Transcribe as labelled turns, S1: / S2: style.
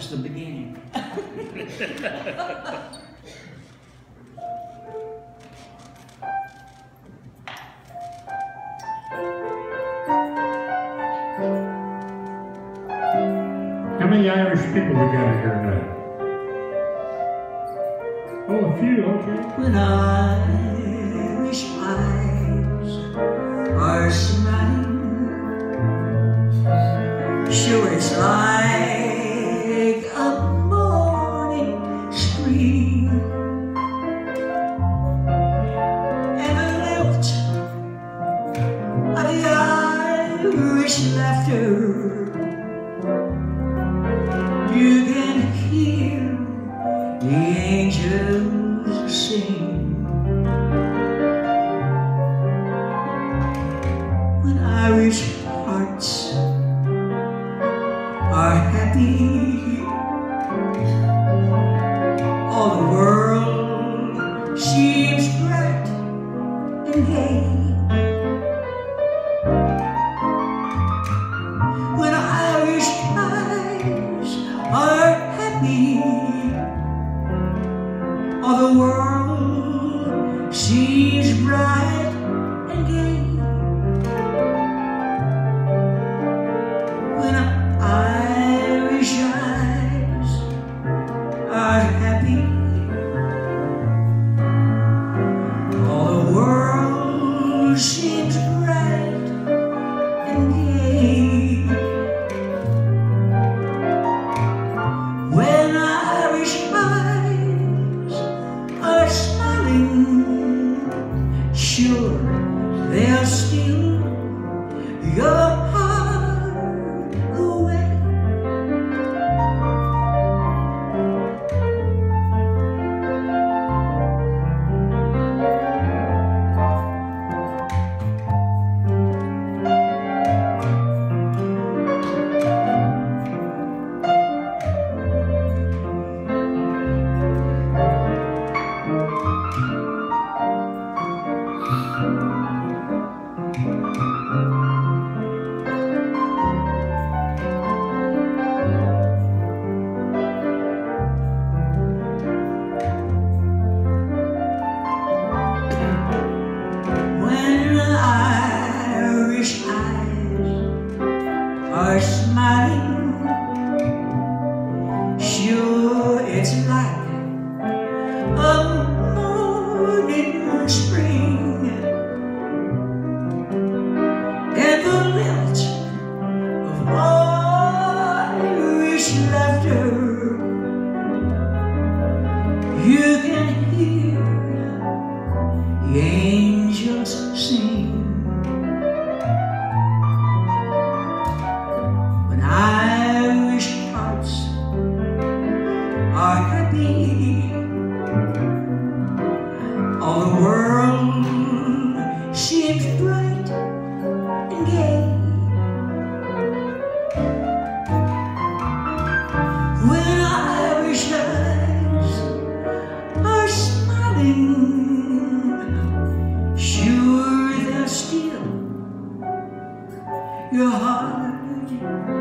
S1: was the beginning.
S2: How many Irish people we got here tonight? Oh, a few, okay.
S1: When Irish Irish laughter you can hear the angels sing when Irish hearts are happy. Are happy, the world you can hear the angels sing Sure, they're still your heart.